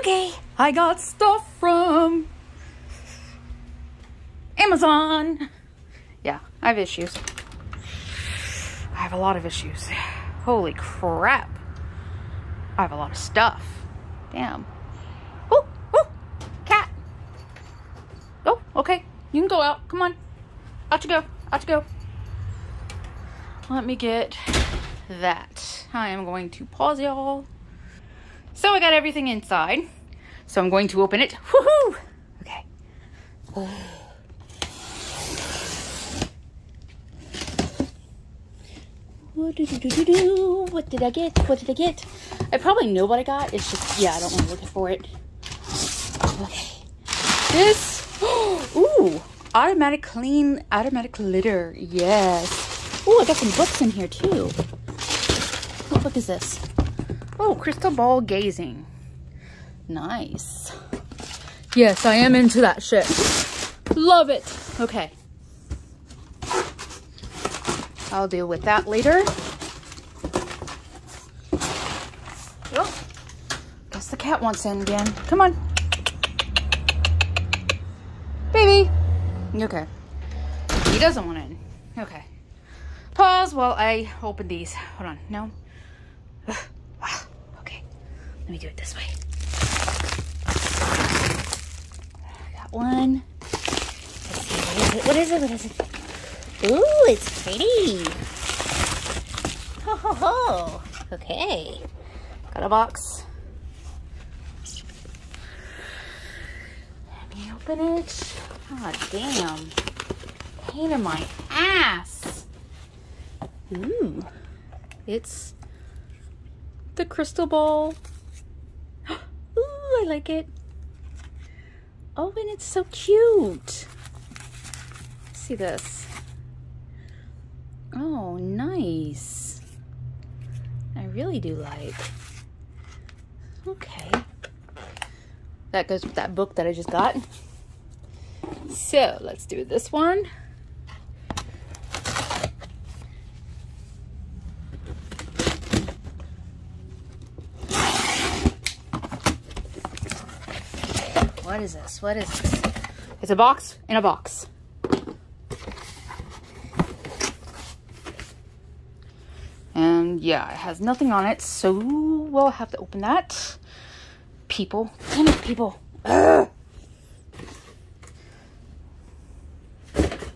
Okay, I got stuff from Amazon. Yeah, I have issues. I have a lot of issues. Holy crap. I have a lot of stuff. Damn. Oh, oh, cat. Oh, okay. You can go out. Come on. Out you go. Out you go. Let me get that. I am going to pause y'all. So I got everything inside. So I'm going to open it. Woohoo! Okay. What did I get? What did I get? I probably know what I got. It's just, yeah, I don't want to look for it. Okay. This, ooh, automatic clean, automatic litter. Yes. Ooh, I got some books in here too. What book is this? Oh, crystal ball gazing. Nice. Yes, I am into that shit. Love it. Okay. I'll deal with that later. Oh, guess the cat wants in again. Come on. Baby. Okay. He doesn't want in. Okay. Pause while I open these. Hold on. No. Okay. Let me do it this way. I got one. Let's see. What is it? What is it? What is it? Ooh, it's pretty. Ho ho ho. Okay. Got a box. Let me open it. Oh damn. Pain in my ass. Ooh. It's the crystal ball. Like it. Oh, and it's so cute. see this. Oh, nice. I really do like. Okay. That goes with that book that I just got. So, let's do this one. What is this? What is this? It's a box in a box. And yeah, it has nothing on it, so we'll have to open that. People. Damn it, people. Ugh.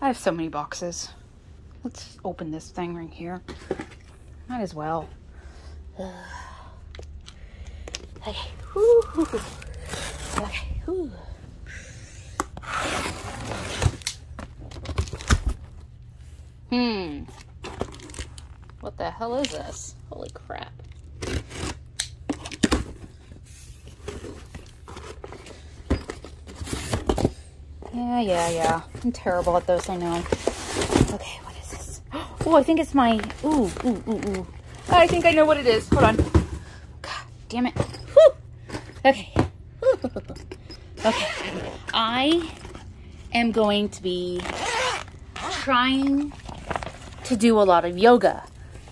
I have so many boxes. Let's open this thing right here. Might as well. Ugh. Okay. Woo. Okay. Woo. Hmm. What the hell is this? Holy crap. Yeah, yeah, yeah. I'm terrible at those, I know. Okay, what is this? Oh, I think it's my... Ooh, ooh, ooh, ooh. I think I know what it is. Hold on. God damn it. Whew. Okay. Okay. I am going to be trying to do a lot of yoga.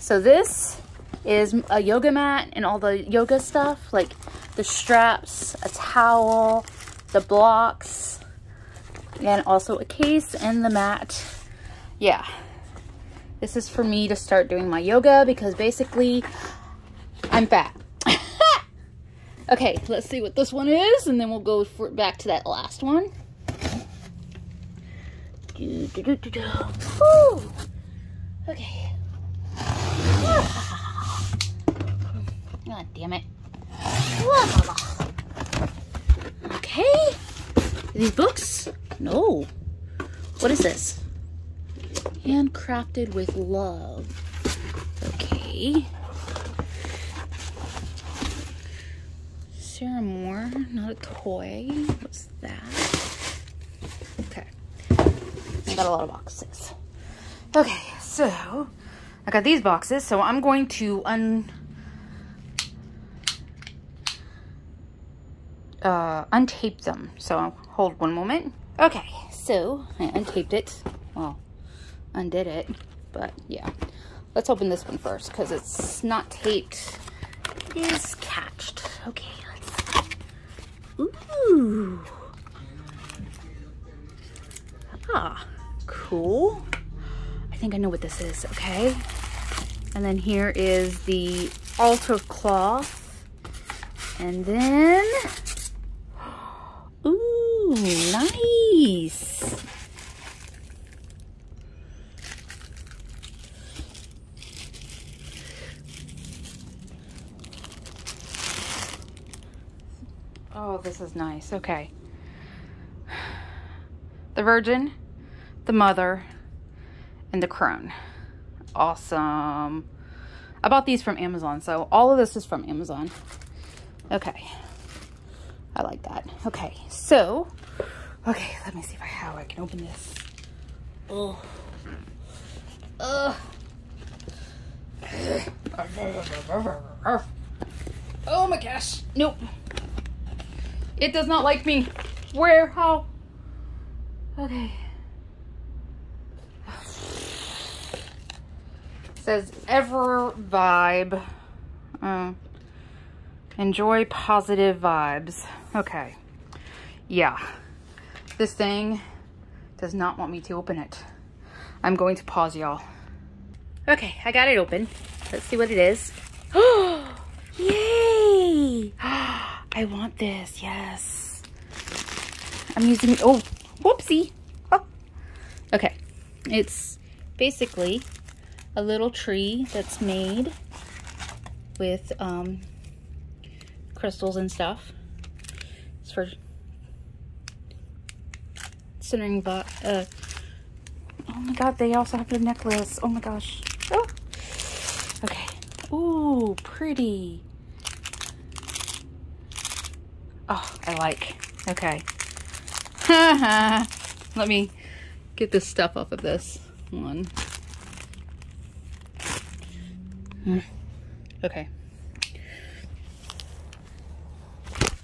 So this is a yoga mat and all the yoga stuff, like the straps, a towel, the blocks, and also a case and the mat. Yeah, this is for me to start doing my yoga because basically I'm fat. okay, let's see what this one is and then we'll go for, back to that last one. Do, do, do, okay. Ah. God damn it. Okay. These books? No. What is this? Handcrafted with love. Okay. Sarah Moore, not a toy. What's that? Okay. I got a lot of boxes. Okay, so I got these boxes, so I'm going to un uh, untape them. So hold one moment. Okay, so I untaped it. Well, undid it, but yeah. Let's open this one first because it's not taped. It is catched. Okay, let's Ooh. Ah, cool. I think I know what this is, okay? And then here is the altar cloth. And then, ooh, nice. Oh, this is nice. Okay. The Virgin, the Mother, and the Crone. Awesome. I bought these from Amazon, so all of this is from Amazon. Okay. I like that. Okay, so, okay, let me see if I, how I can open this. Oh. Ugh. Oh my gosh. Nope. It does not like me. Where? How? Okay. Says ever vibe. Uh, enjoy positive vibes. Okay. Yeah. This thing does not want me to open it. I'm going to pause y'all. Okay, I got it open. Let's see what it is. Oh, Yay! I want this, yes. I'm using, oh, whoopsie. Oh. Okay, it's basically a little tree that's made with um, crystals and stuff. It's for centering, but, uh, oh my god, they also have the necklace. Oh my gosh. Oh. Okay. Ooh, pretty. Oh, I like. Okay. Let me get this stuff off of this one. Okay.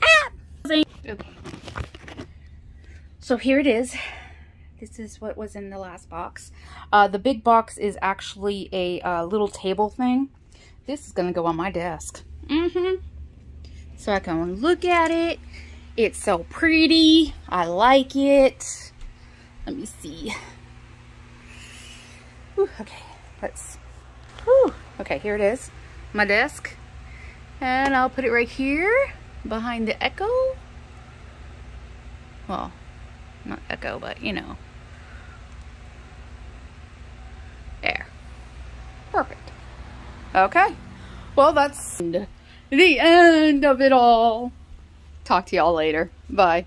Ah! Okay. So here it is. This is what was in the last box. Uh, the big box is actually a uh, little table thing. This is going to go on my desk. Mm-hmm so I can look at it. It's so pretty. I like it. Let me see. Okay, let's. Whew, okay, here it is. My desk. And I'll put it right here behind the Echo. Well, not Echo, but you know. There. Perfect. Okay. Well, that's the end of it all. Talk to y'all later. Bye.